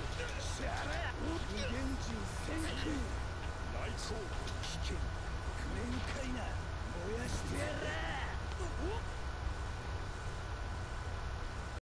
無限人戦空